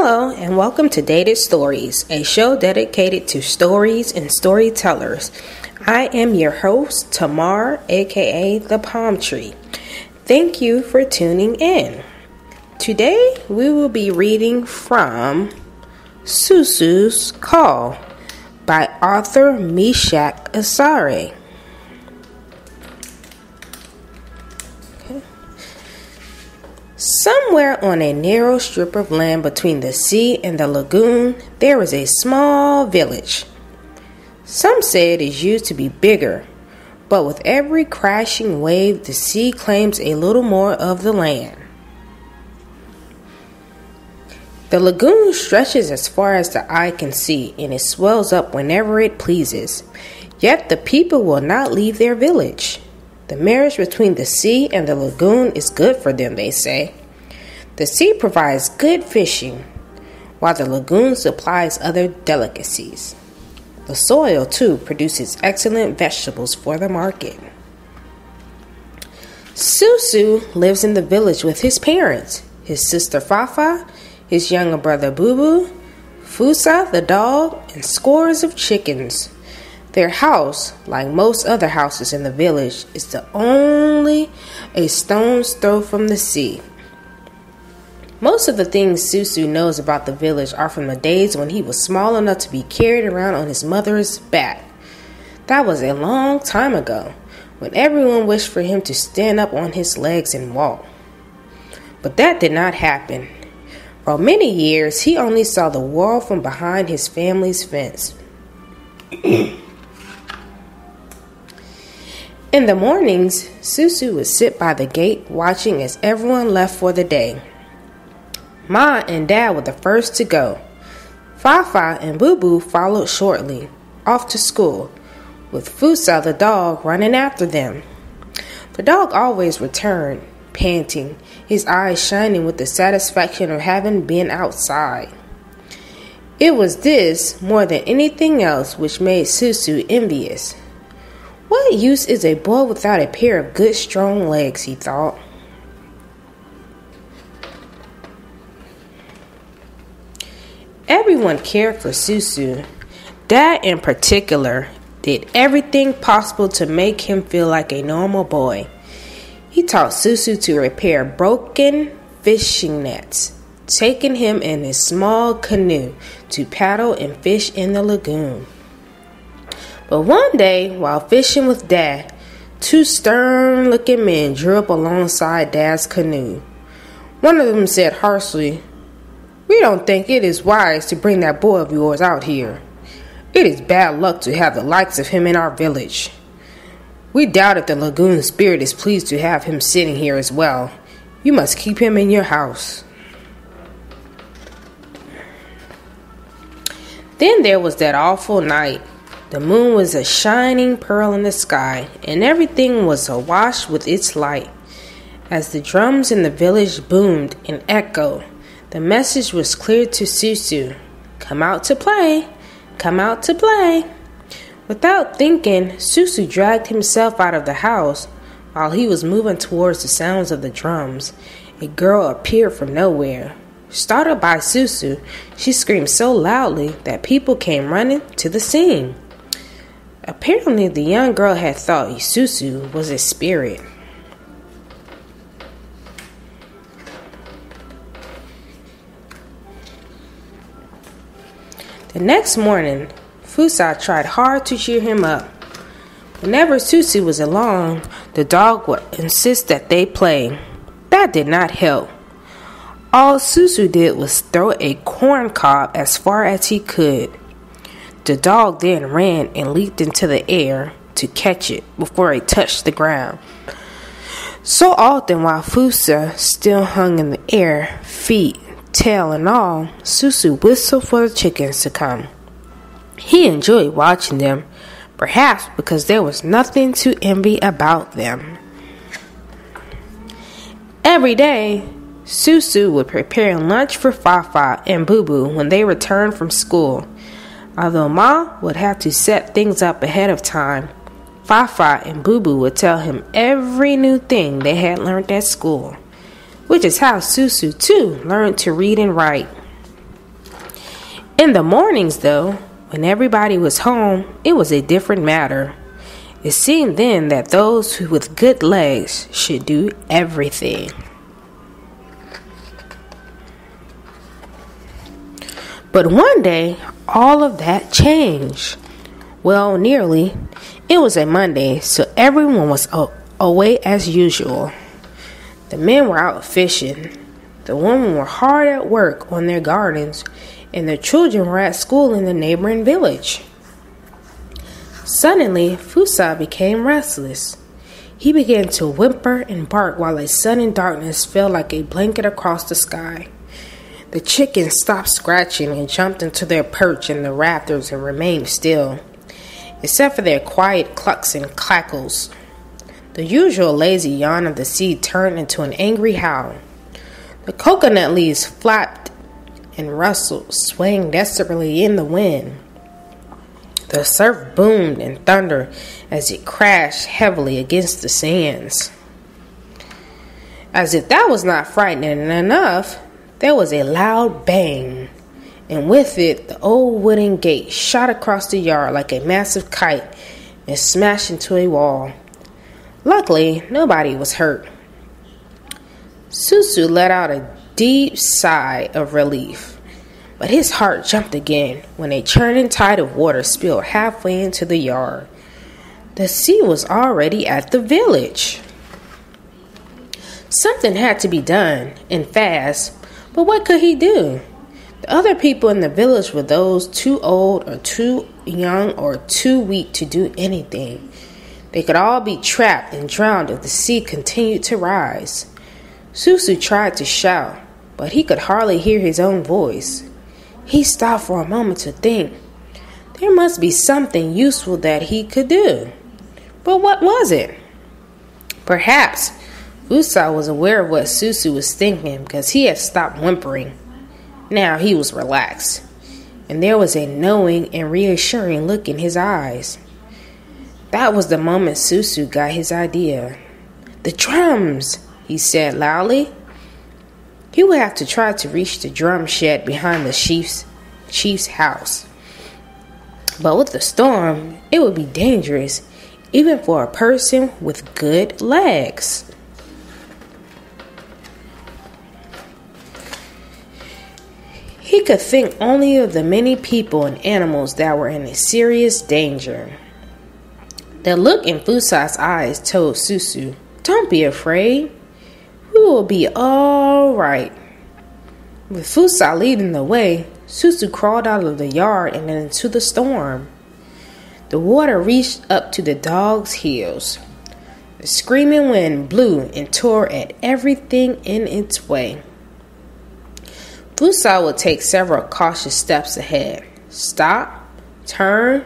Hello, and welcome to Dated Stories, a show dedicated to stories and storytellers. I am your host, Tamar, aka The Palm Tree. Thank you for tuning in. Today, we will be reading from Susu's Call by author Meshack Asare. Somewhere on a narrow strip of land between the sea and the lagoon, there is a small village. Some say it is used to be bigger, but with every crashing wave, the sea claims a little more of the land. The lagoon stretches as far as the eye can see, and it swells up whenever it pleases. Yet the people will not leave their village. The marriage between the sea and the lagoon is good for them, they say. The sea provides good fishing, while the lagoon supplies other delicacies. The soil, too, produces excellent vegetables for the market. Susu lives in the village with his parents, his sister Fafa, his younger brother Boo Boo, Fusa the dog, and scores of chickens. Their house, like most other houses in the village, is the only a stone's throw from the sea. Most of the things Susu knows about the village are from the days when he was small enough to be carried around on his mother's back. That was a long time ago, when everyone wished for him to stand up on his legs and walk. But that did not happen. For many years, he only saw the world from behind his family's fence. In the mornings, Susu would sit by the gate watching as everyone left for the day. Ma and Dad were the first to go. Fafa and Boo Boo followed shortly, off to school, with Fusa the dog running after them. The dog always returned, panting, his eyes shining with the satisfaction of having been outside. It was this, more than anything else, which made Susu envious. What use is a boy without a pair of good strong legs, he thought. Everyone cared for Susu. Dad, in particular, did everything possible to make him feel like a normal boy. He taught Susu to repair broken fishing nets, taking him in his small canoe to paddle and fish in the lagoon. But one day, while fishing with Dad, two stern looking men drew up alongside Dad's canoe. One of them said harshly, We don't think it is wise to bring that boy of yours out here. It is bad luck to have the likes of him in our village. We doubt if the lagoon spirit is pleased to have him sitting here as well. You must keep him in your house. Then there was that awful night the moon was a shining pearl in the sky, and everything was awash with its light. As the drums in the village boomed and echoed, the message was clear to Susu Come out to play! Come out to play! Without thinking, Susu dragged himself out of the house. While he was moving towards the sounds of the drums, a girl appeared from nowhere. Startled by Susu, she screamed so loudly that people came running to the scene. Apparently, the young girl had thought Isusu was a spirit. The next morning, Fusa tried hard to cheer him up. Whenever Susu was alone, the dog would insist that they play. That did not help. All Susu did was throw a corn cob as far as he could. The dog then ran and leaped into the air to catch it before it touched the ground. So often, while Fusa still hung in the air, feet, tail, and all, Susu whistled for the chickens to come. He enjoyed watching them, perhaps because there was nothing to envy about them. Every day, Susu would prepare lunch for Fafa and Boo Boo when they returned from school. Although Ma would have to set things up ahead of time, Fafa and Boo Boo would tell him every new thing they had learned at school, which is how Susu too learned to read and write. In the mornings, though, when everybody was home, it was a different matter. It seemed then that those with good legs should do everything. But one day, all of that changed. Well, nearly. It was a Monday, so everyone was away as usual. The men were out fishing. The women were hard at work on their gardens, and the children were at school in the neighboring village. Suddenly, Fusa became restless. He began to whimper and bark while a sudden darkness fell like a blanket across the sky. The chickens stopped scratching and jumped into their perch in the rafters and remained still, except for their quiet clucks and clackles. The usual lazy yawn of the sea turned into an angry howl. The coconut leaves flapped and rustled, swaying desperately in the wind. The surf boomed and thundered as it crashed heavily against the sands. As if that was not frightening enough, there was a loud bang, and with it, the old wooden gate shot across the yard like a massive kite and smashed into a wall. Luckily, nobody was hurt. Susu let out a deep sigh of relief, but his heart jumped again when a churning tide of water spilled halfway into the yard. The sea was already at the village. Something had to be done, and fast, but what could he do? The other people in the village were those too old or too young or too weak to do anything. They could all be trapped and drowned if the sea continued to rise. Susu tried to shout, but he could hardly hear his own voice. He stopped for a moment to think. There must be something useful that he could do. But what was it? Perhaps Fusa was aware of what Susu was thinking because he had stopped whimpering. Now he was relaxed, and there was a knowing and reassuring look in his eyes. That was the moment Susu got his idea. The drums, he said loudly. He would have to try to reach the drum shed behind the chief's, chief's house. But with the storm, it would be dangerous, even for a person with good legs. Could think only of the many people and animals that were in a serious danger. The look in Fusa's eyes told Susu, Don't be afraid. We will be all right. With Fusa leading the way, Susu crawled out of the yard and into the storm. The water reached up to the dog's heels. The screaming wind blew and tore at everything in its way. Fusa would take several cautious steps ahead, stop, turn,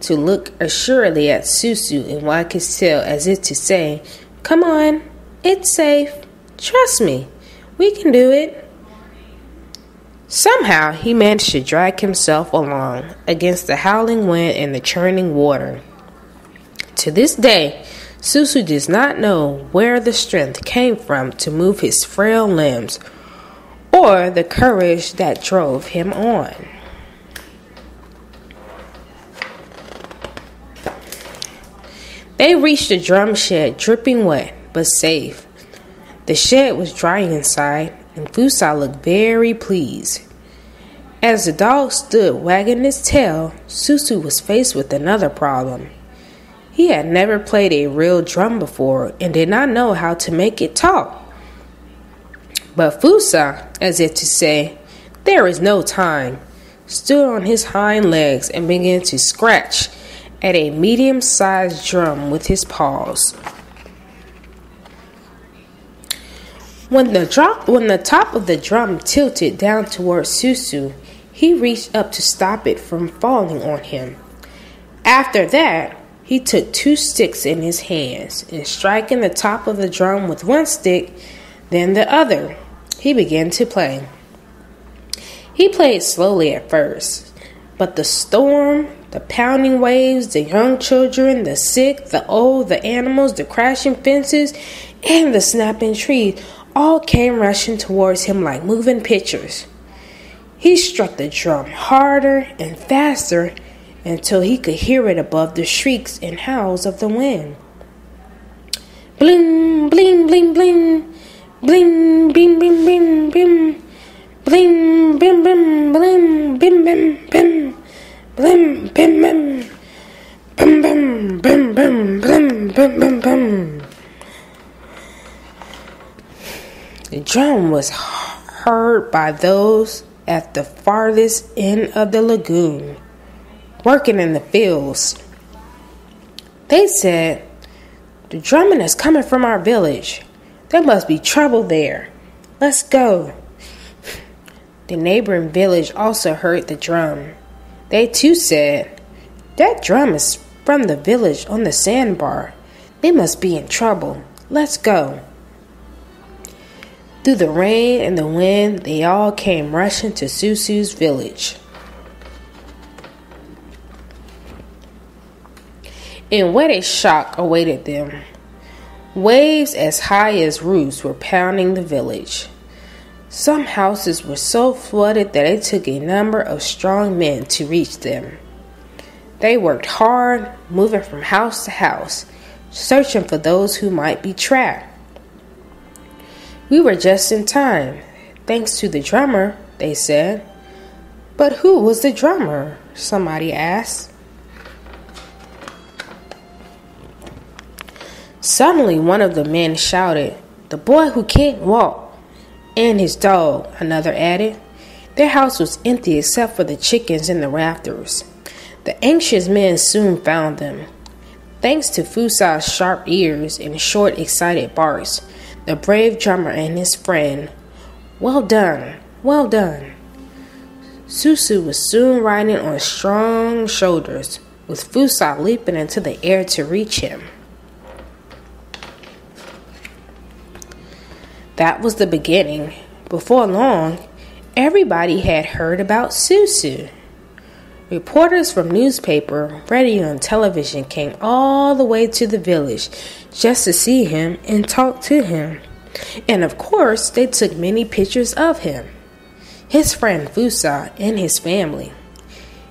to look assuredly at Susu and wag his tail as if to say, Come on, it's safe. Trust me, we can do it. Somehow he managed to drag himself along against the howling wind and the churning water. To this day, Susu does not know where the strength came from to move his frail limbs or the courage that drove him on. They reached the drum shed dripping wet but safe. The shed was dry inside, and Fusa looked very pleased. As the dog stood wagging his tail, Susu was faced with another problem. He had never played a real drum before and did not know how to make it talk. But Fusa, as if to say, There is no time, stood on his hind legs and began to scratch at a medium sized drum with his paws. When the, drop, when the top of the drum tilted down towards Susu, he reached up to stop it from falling on him. After that, he took two sticks in his hands and striking the top of the drum with one stick, then the other, he began to play. He played slowly at first, but the storm the pounding waves, the young children, the sick, the old, the animals, the crashing fences, and the snapping trees all came rushing towards him like moving pictures. He struck the drum harder and faster until he could hear it above the shrieks and howls of the wind. Bling, bling, bling, bling, bling, bing, bing, bing, bing, bling, bim, bim, blim, bim, bim, bim, blim, bim, bim, bim, bim, bim, bim, blim, bim, bim, bim. The drum was heard by those at the farthest end of the lagoon, working in the fields. They said, The drumming is coming from our village. There must be trouble there. Let's go. The neighboring village also heard the drum. They too said, That drum is from the village on the sandbar. They must be in trouble. Let's go. Through the rain and the wind, they all came rushing to Susu's village. And what a shock awaited them. Waves as high as roofs were pounding the village. Some houses were so flooded that it took a number of strong men to reach them. They worked hard, moving from house to house, searching for those who might be trapped. We were just in time, thanks to the drummer, they said. But who was the drummer? Somebody asked. Suddenly, one of the men shouted, The boy who can't walk, and his dog, another added. Their house was empty except for the chickens in the rafters. The anxious men soon found them. Thanks to Fusa's sharp ears and short, excited barks, the brave drummer and his friend. Well done, well done. Susu was soon riding on strong shoulders, with Fusa leaping into the air to reach him. That was the beginning. Before long, everybody had heard about Susu. Reporters from newspaper, radio, and television came all the way to the village just to see him and talk to him. And of course, they took many pictures of him, his friend Fusa, and his family.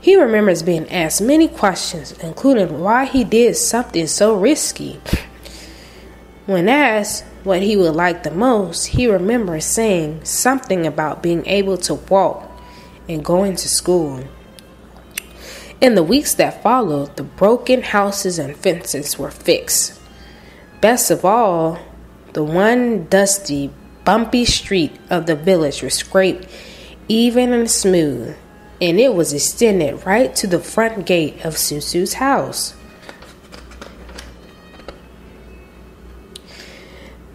He remembers being asked many questions, including why he did something so risky. When asked what he would like the most, he remembers saying something about being able to walk and going to school. In the weeks that followed, the broken houses and fences were fixed. Best of all, the one dusty, bumpy street of the village was scraped even and smooth, and it was extended right to the front gate of Susu's house.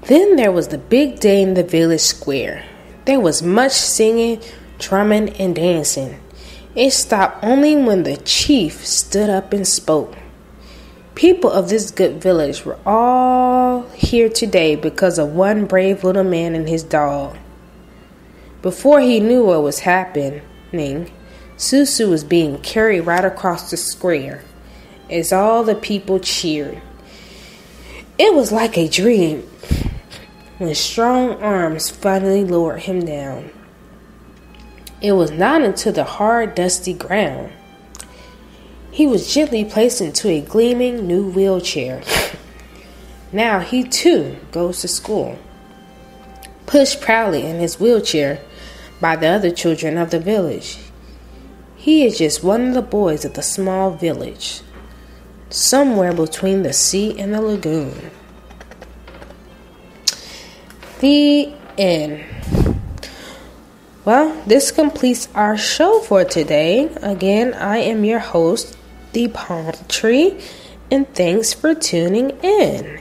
Then there was the big day in the village square. There was much singing, drumming, and dancing. It stopped only when the chief stood up and spoke. People of this good village were all here today because of one brave little man and his dog. Before he knew what was happening, Susu was being carried right across the square as all the people cheered. It was like a dream when strong arms finally lowered him down. It was not into the hard, dusty ground. He was gently placed into a gleaming new wheelchair. now he too goes to school. Pushed proudly in his wheelchair by the other children of the village. He is just one of the boys of the small village, somewhere between the sea and the lagoon. The end. Well, this completes our show for today. Again, I am your host, The Palm Tree, and thanks for tuning in.